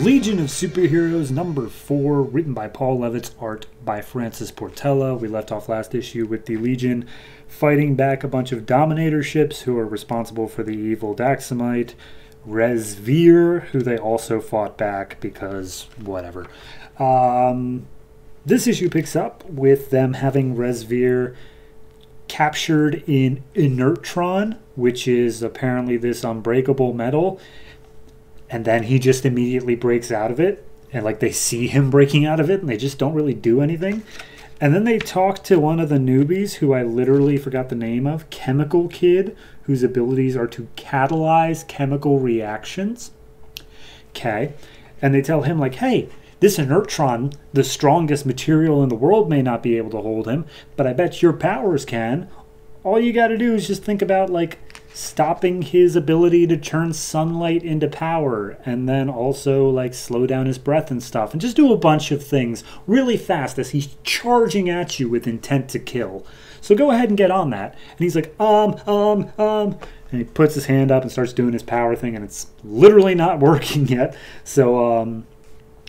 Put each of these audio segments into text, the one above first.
Legion of Superheroes number four, written by Paul Levitz, art by Francis Portela. We left off last issue with the Legion fighting back a bunch of Dominator ships who are responsible for the evil Daxamite, Resvir, who they also fought back because whatever. Um, this issue picks up with them having Resvir captured in Inertron, which is apparently this unbreakable metal and then he just immediately breaks out of it. And like they see him breaking out of it and they just don't really do anything. And then they talk to one of the newbies who i literally forgot the name of chemical kid whose abilities are to catalyze chemical reactions. Okay. And they tell him like hey this inertron the strongest material in the world may not be able to hold him but i bet your powers can. All you got to do is just think about like stopping his ability to turn sunlight into power and then also like slow down his breath and stuff and just do a bunch of things really fast as he's charging at you with intent to kill. So go ahead and get on that. And he's like, um, um, um. And he puts his hand up and starts doing his power thing, and it's literally not working yet. So, um,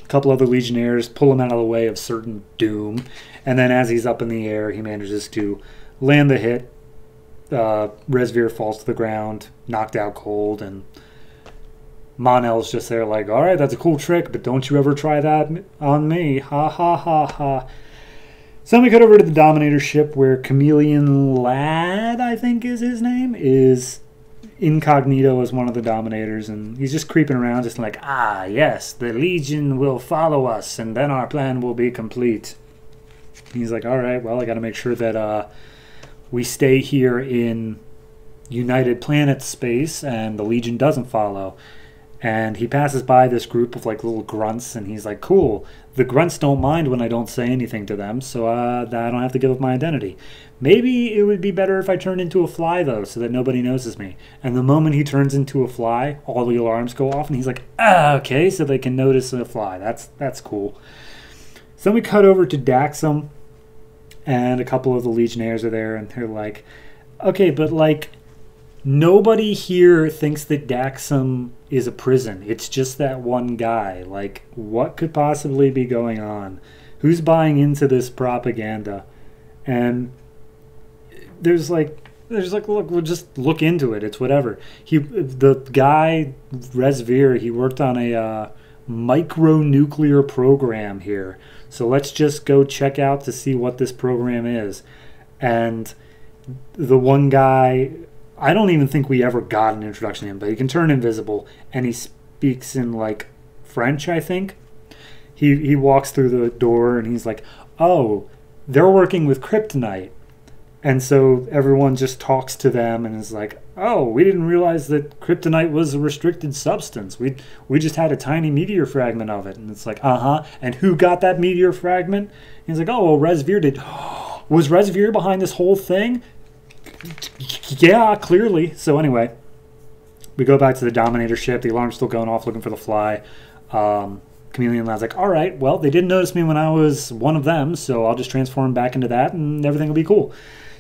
a couple other Legionnaires pull him out of the way of certain doom. And then as he's up in the air, he manages to land the hit, uh, Resvir falls to the ground, knocked out cold, and Mon-El's just there like, all right, that's a cool trick, but don't you ever try that on me. Ha ha ha ha. So then we cut over to the Dominator ship where Chameleon Lad, I think is his name, is incognito as one of the Dominators, and he's just creeping around, just like, ah, yes, the Legion will follow us, and then our plan will be complete. He's like, all right, well, I got to make sure that uh, we stay here in United Planet space and the Legion doesn't follow. And he passes by this group of like little grunts and he's like, cool. The grunts don't mind when I don't say anything to them, so uh, I don't have to give up my identity. Maybe it would be better if I turned into a fly though, so that nobody notices me. And the moment he turns into a fly, all the alarms go off and he's like, ah, okay, so they can notice a fly. That's that's cool. So then we cut over to Daxam and a couple of the Legionnaires are there, and they're like, okay, but like, nobody here thinks that Daxam is a prison. It's just that one guy. Like, what could possibly be going on? Who's buying into this propaganda? And there's like, there's like, look, we'll just look into it. It's whatever. He, the guy, Resvir, he worked on a uh, micronuclear program here so let's just go check out to see what this program is. And the one guy, I don't even think we ever got an introduction to him, but he can turn invisible and he speaks in like French, I think. He, he walks through the door and he's like, oh, they're working with kryptonite. And so everyone just talks to them and is like, "Oh, we didn't realize that kryptonite was a restricted substance. We we just had a tiny meteor fragment of it." And it's like, "Uh huh." And who got that meteor fragment? And he's like, "Oh, well, Resvir did." was Resvir behind this whole thing? Yeah, clearly. So anyway, we go back to the Dominator ship. The alarm's still going off, looking for the fly. Um, Chameleon Lad's like, all right, well, they didn't notice me when I was one of them, so I'll just transform back into that, and everything will be cool.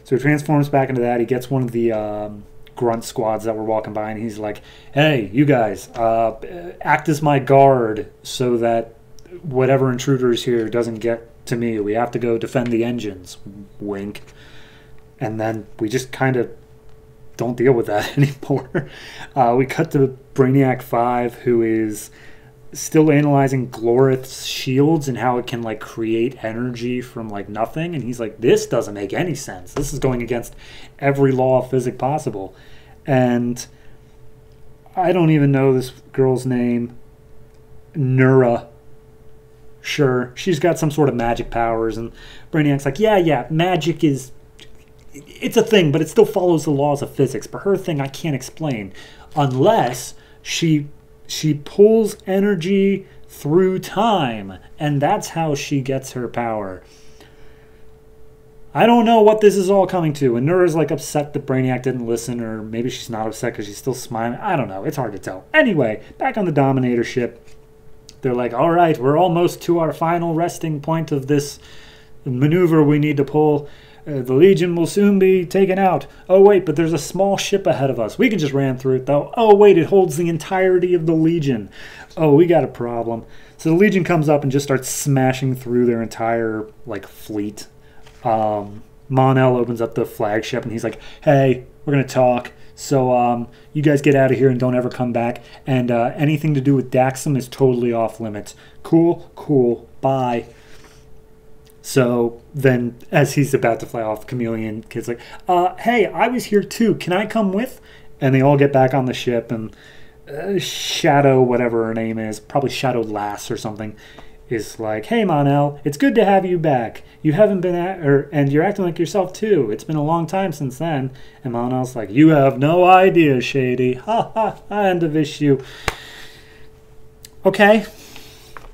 So he transforms back into that. He gets one of the um, grunt squads that were walking by, and he's like, "Hey, you guys, uh, act as my guard so that whatever intruders here doesn't get to me. We have to go defend the engines." Wink. And then we just kind of don't deal with that anymore. Uh, we cut to Brainiac Five, who is still analyzing Glorith's shields and how it can like create energy from like nothing and he's like this doesn't make any sense. This is going against every law of physics possible. And I don't even know this girl's name. Nura. Sure. She's got some sort of magic powers and Brainiac's like yeah yeah magic is it's a thing but it still follows the laws of physics but her thing I can't explain unless she she pulls energy through time, and that's how she gets her power. I don't know what this is all coming to. And Nura's like upset that Brainiac didn't listen, or maybe she's not upset because she's still smiling. I don't know. It's hard to tell. Anyway, back on the Dominator ship, they're like, all right, we're almost to our final resting point of this maneuver we need to pull. Uh, the Legion will soon be taken out. Oh, wait, but there's a small ship ahead of us. We can just ram through it, though. Oh, wait, it holds the entirety of the Legion. Oh, we got a problem. So the Legion comes up and just starts smashing through their entire, like, fleet. Um, Mon-El opens up the flagship and he's like, hey, we're going to talk. So um, you guys get out of here and don't ever come back. And uh, anything to do with Daxam is totally off limits. Cool, cool, bye. So then, as he's about to fly off, Chameleon kid's like, uh, "Hey, I was here too. Can I come with?" And they all get back on the ship, and uh, Shadow, whatever her name is, probably Shadow Lass or something, is like, "Hey, Mon-El, it's good to have you back. You haven't been at, or and you're acting like yourself too. It's been a long time since then." And Mon-El's like, "You have no idea, Shady. Ha ha. End of issue." Okay.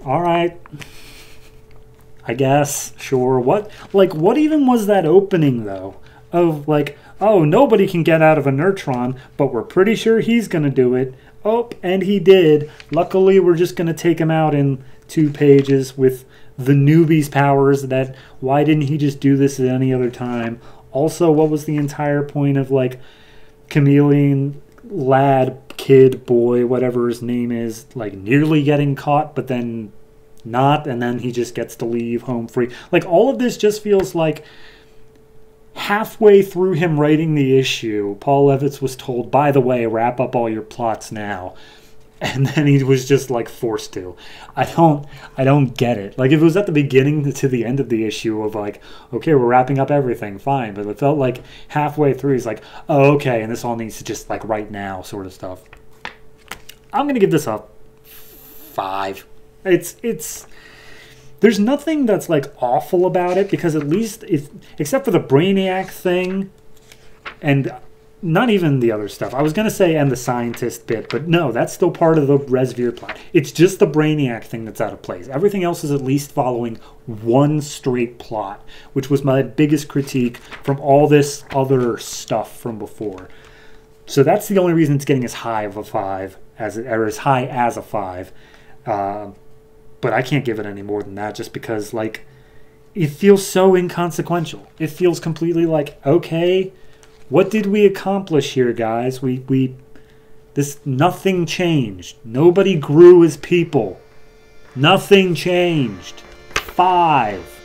All right. I guess. Sure. What like what even was that opening though? Of like, oh, nobody can get out of Inertron, but we're pretty sure he's gonna do it. Oh, and he did. Luckily, we're just gonna take him out in two pages with the newbie's powers. That why didn't he just do this at any other time? Also, what was the entire point of like chameleon lad, kid, boy, whatever his name is, like nearly getting caught, but then not, and then he just gets to leave home free. Like all of this just feels like halfway through him writing the issue, Paul Levitz was told, by the way, wrap up all your plots now. And then he was just like forced to. I don't I don't get it. Like if it was at the beginning to the end of the issue of like, okay, we're wrapping up everything, fine. But it felt like halfway through he's like, oh okay, and this all needs to just like right now sort of stuff. I'm gonna give this a five. It's it's there's nothing that's like awful about it because at least if except for the Brainiac thing and not even the other stuff. I was gonna say and the scientist bit, but no, that's still part of the Resvir plot. It's just the Brainiac thing that's out of place. Everything else is at least following one straight plot, which was my biggest critique from all this other stuff from before. So that's the only reason it's getting as high of a five as it, or as high as a five. Uh, but I can't give it any more than that just because like it feels so inconsequential. It feels completely like okay, what did we accomplish here, guys? We we this nothing changed. Nobody grew as people. Nothing changed. 5